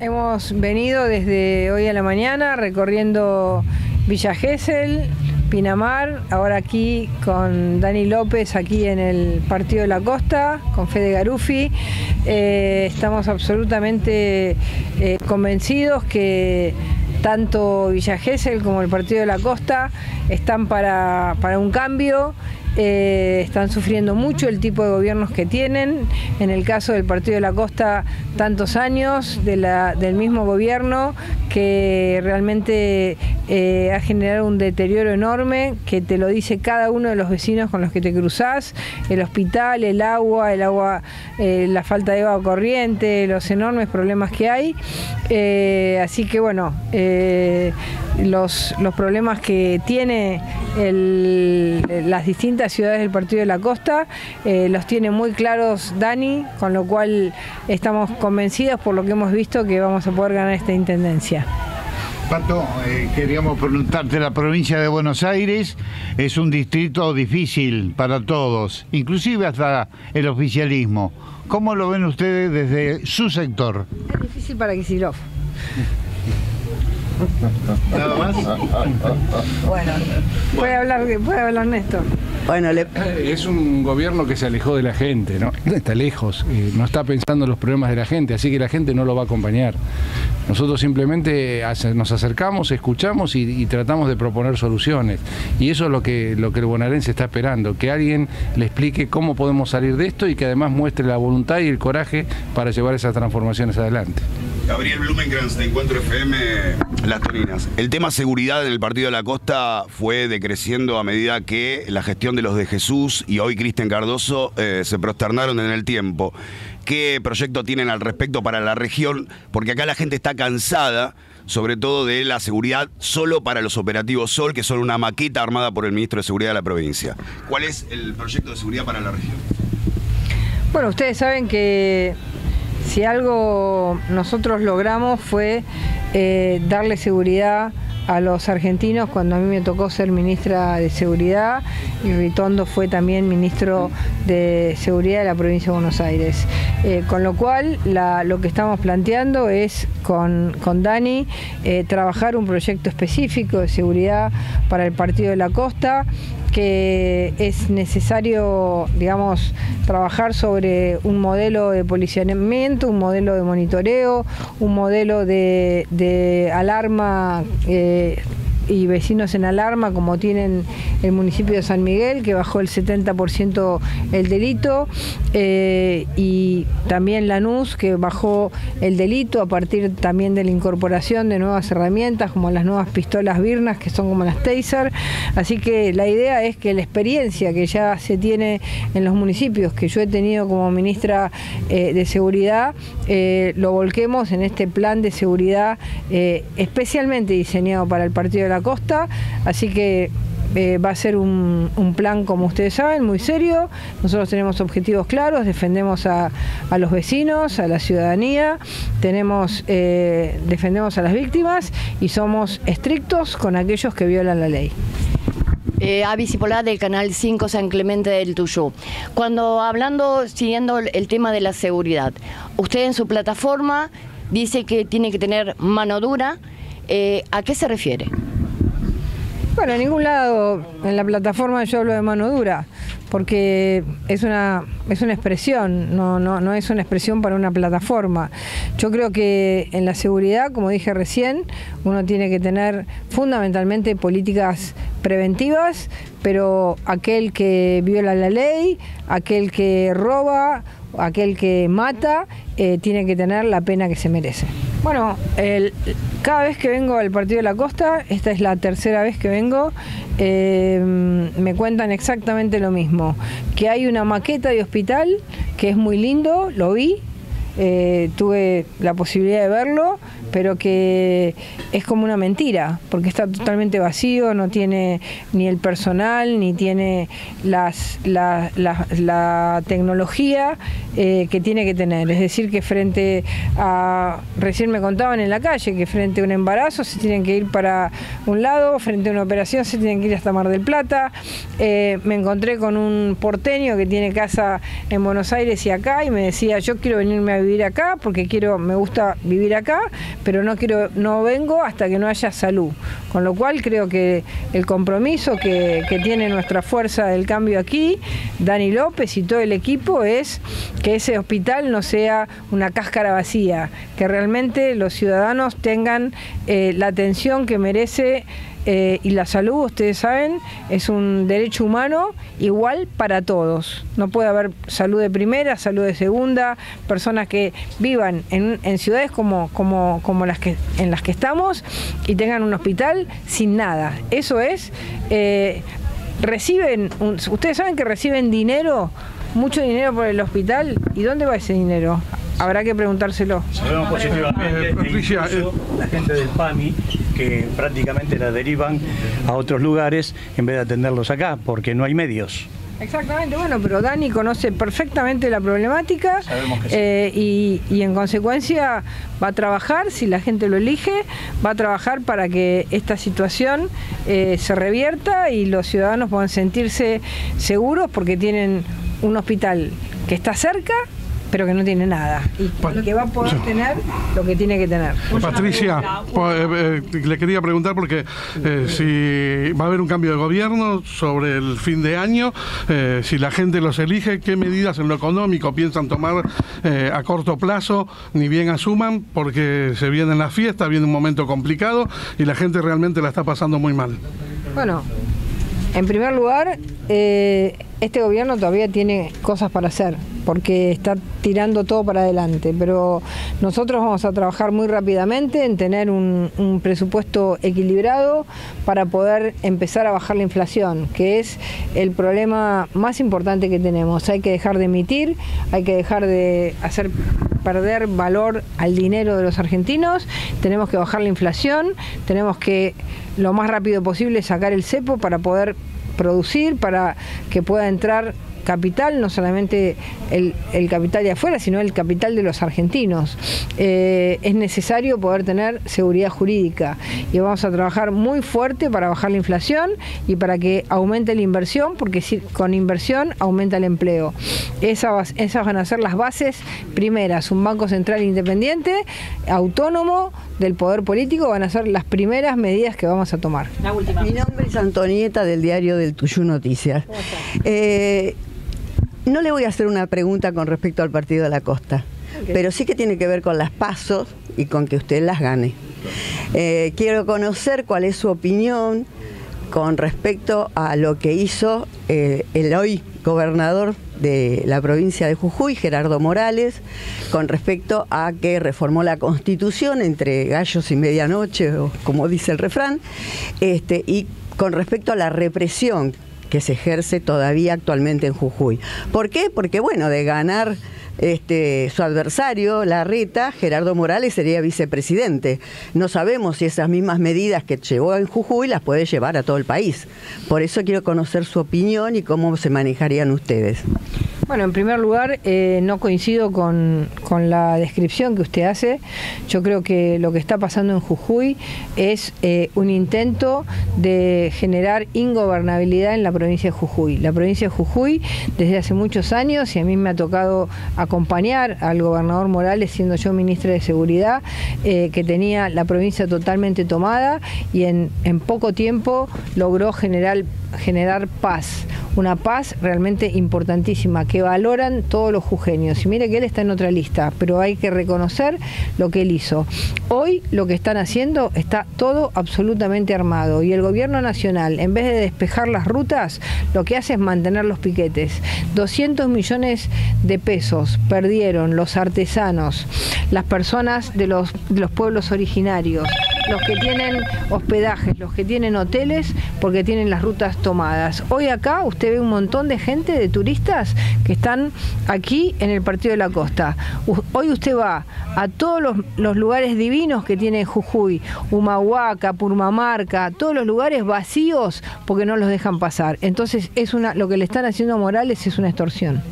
Hemos venido desde hoy a la mañana recorriendo Villa Gesell, Pinamar, ahora aquí con Dani López, aquí en el Partido de la Costa, con Fede Garufi. Eh, estamos absolutamente eh, convencidos que tanto Villa Gesell como el Partido de la Costa están para, para un cambio eh, están sufriendo mucho el tipo de gobiernos que tienen. En el caso del Partido de la Costa, tantos años del mismo gobierno que realmente eh, ha generado un deterioro enorme, que te lo dice cada uno de los vecinos con los que te cruzás, el hospital, el agua, el agua, eh, la falta de agua corriente, los enormes problemas que hay. así que bueno, los, los problemas que tiene las distintas ciudades del Partido de la Costa, eh, los tiene muy claros Dani, con lo cual estamos convencidos por lo que hemos visto que vamos a poder ganar esta intendencia. Pato, eh, queríamos preguntarte, la provincia de Buenos Aires es un distrito difícil para todos, inclusive hasta el oficialismo. ¿Cómo lo ven ustedes desde su sector? Es difícil para Kicillof. ¿Nada más? Bueno, puede hablar, puede hablar Néstor. Bueno, eh, es un gobierno que se alejó de la gente, ¿no? Está lejos, eh, no está pensando en los problemas de la gente, así que la gente no lo va a acompañar. Nosotros simplemente nos acercamos, escuchamos y, tratamos de proponer soluciones. Y eso es lo que, lo que el bonaerense está esperando, que alguien le explique cómo podemos salir de esto y que además muestre la voluntad y el coraje para llevar esas transformaciones adelante. Gabriel Blumenkranz de Encuentro FM Las Toninas. El tema seguridad en el Partido de la Costa fue decreciendo a medida que la gestión de los de Jesús y hoy Cristian Cardoso eh, se prosternaron en el tiempo qué proyecto tienen al respecto para la región, porque acá la gente está cansada, sobre todo de la seguridad solo para los operativos Sol, que son una maqueta armada por el ministro de Seguridad de la provincia. ¿Cuál es el proyecto de seguridad para la región? Bueno, ustedes saben que si algo nosotros logramos fue eh, darle seguridad a los argentinos cuando a mí me tocó ser ministra de Seguridad y Ritondo fue también ministro de Seguridad de la provincia de Buenos Aires. Eh, con lo cual, lo que estamos planteando es con, Dani eh, trabajar un proyecto específico de seguridad para el Partido de la Costa que es necesario, digamos, trabajar sobre un modelo de policionamiento, un modelo de monitoreo, un modelo de, alarma eh, y vecinos en alarma, como tienen el municipio de San Miguel, que bajó el 70% el delito, eh, y también Lanús, que bajó el delito a partir también de la incorporación de nuevas herramientas, como las nuevas pistolas Virnas, que son como las Taser. Así que la idea es que la experiencia que ya se tiene en los municipios, que yo he tenido como ministra eh, de Seguridad, eh, lo volquemos en este plan de seguridad especialmente diseñado para el Partido de la Costa, así que eh, va a ser un, plan, como ustedes saben, muy serio. Nosotros tenemos objetivos claros, defendemos a, los vecinos, a la ciudadanía, tenemos, eh, defendemos a las víctimas y somos estrictos con aquellos que violan la ley. Eh, Avi del canal 5 San Clemente del Tuyú. Cuando hablando, siguiendo el tema de la seguridad, usted en su plataforma dice que tiene que tener mano dura. Eh, ¿A qué se refiere? Bueno, en ningún lado en la plataforma yo hablo de mano dura, porque es una, es una expresión, no, no, no es una expresión para una plataforma. Yo creo que en la seguridad, como dije recién, uno tiene que tener fundamentalmente políticas preventivas, pero aquel que viola la ley, aquel que roba, aquel que mata, eh, tiene que tener la pena que se merece. Bueno, cada vez que vengo al Partido de la Costa, esta es la tercera vez que vengo, eh, me cuentan exactamente lo mismo, que hay una maqueta de hospital que es muy lindo, lo vi, eh, tuve la posibilidad de verlo, pero que es como una mentira, porque está totalmente vacío, no tiene ni el personal, ni tiene las, la, tecnología eh, que tiene que tener. Es decir, que frente a, recién me contaban en la calle, que frente a un embarazo se tienen que ir para un lado, frente a una operación se tienen que ir hasta Mar del Plata. Eh, me encontré con un porteño que tiene casa en Buenos Aires y acá y me decía, yo quiero venirme a vivir acá porque quiero, me gusta vivir acá, pero no quiero, no vengo hasta que no haya salud. Con lo cual creo que el compromiso que, tiene nuestra fuerza del cambio aquí, Dani López y todo el equipo, es que ese hospital no sea una cáscara vacía, que realmente los ciudadanos tengan eh, la atención que merece eh, y la salud, ustedes saben, es un derecho humano igual para todos. No puede haber salud de primera, salud de segunda, personas que vivan en, ciudades como, las que, en las que estamos y tengan un hospital sin nada. Eso es, eh, reciben, ustedes saben que reciben dinero, mucho dinero por el hospital, ¿y dónde va ese dinero? Habrá que preguntárselo. Sabemos positivamente, Patricia, eh, la gente del PAMI que prácticamente la derivan a otros lugares en vez de atenderlos acá, porque no hay medios. Exactamente, bueno, pero Dani conoce perfectamente la problemática eh, y, en consecuencia va a trabajar, si la gente lo elige, va a trabajar para que esta situación eh, se revierta y los ciudadanos puedan sentirse seguros porque tienen un hospital que está cerca pero que no tiene nada y, que va a poder tener lo que tiene que tener. Patricia, eh, eh, le quería preguntar porque eh, si va a haber un cambio de gobierno sobre el fin de año, si la gente los elige, ¿qué medidas en lo económico piensan tomar a corto plazo? Ni bien asuman, porque se vienen las fiestas, viene un momento complicado y la gente realmente la está pasando muy mal. Bueno, en primer lugar, este gobierno todavía tiene cosas para hacer porque está tirando todo para adelante, pero nosotros vamos a trabajar muy rápidamente en tener un, presupuesto equilibrado para poder empezar a bajar la inflación, que es el problema más importante que tenemos. Hay que dejar de emitir, hay que dejar de hacer perder valor al dinero de los argentinos, tenemos que bajar la inflación, tenemos que lo más rápido posible sacar el cepo para poder producir, para que pueda entrar capital, no solamente el, capital de afuera, sino el capital de los argentinos. Eh, es necesario poder tener seguridad jurídica y vamos a trabajar muy fuerte para bajar la inflación y para que aumente la inversión, porque si, con inversión aumenta el empleo. Esas, esas van a ser las bases primeras. Un Banco Central independiente, autónomo del poder político, van a ser las primeras medidas que vamos a tomar. Mi nombre es Antonieta del diario del Tuyú Noticias. No le voy a hacer una pregunta con respecto al partido de la costa, pero sí que tiene que ver con las pasos y con que usted las gane. Eh, quiero conocer cuál es su opinión con respecto a lo que hizo eh, el hoy gobernador de la provincia de Jujuy, Gerardo Morales, con respecto a que reformó la constitución entre gallos y medianoche, como dice el refrán, este, y con respecto a la represión que se ejerce todavía actualmente en Jujuy. ¿Por qué? Porque, bueno, de ganar este, su adversario, la Reta, Gerardo Morales, sería vicepresidente. No sabemos si esas mismas medidas que llevó en Jujuy las puede llevar a todo el país. Por eso quiero conocer su opinión y cómo se manejarían ustedes. Bueno, en primer lugar, eh, no coincido con, la descripción que usted hace. Yo creo que lo que está pasando en Jujuy es eh, un intento de generar ingobernabilidad en la provincia de Jujuy. La provincia de Jujuy, desde hace muchos años, y a mí me ha tocado acompañar al gobernador Morales, siendo yo ministra de Seguridad, eh, que tenía la provincia totalmente tomada y en, en poco tiempo logró generar, generar paz una paz realmente importantísima que valoran todos los jujeños. Y mire que él está en otra lista, pero hay que reconocer lo que él hizo. Hoy lo que están haciendo está todo absolutamente armado y el gobierno nacional, en vez de despejar las rutas, lo que hace es mantener los piquetes. 200 millones de pesos perdieron los artesanos, las personas de los, de los pueblos originarios los que tienen hospedajes, los que tienen hoteles, porque tienen las rutas tomadas. Hoy acá usted ve un montón de gente, de turistas, que están aquí en el Partido de la Costa. Hoy usted va a todos los, lugares divinos que tiene Jujuy, Humahuaca, Purmamarca, todos los lugares vacíos porque no los dejan pasar. Entonces es una, lo que le están haciendo a Morales es una extorsión.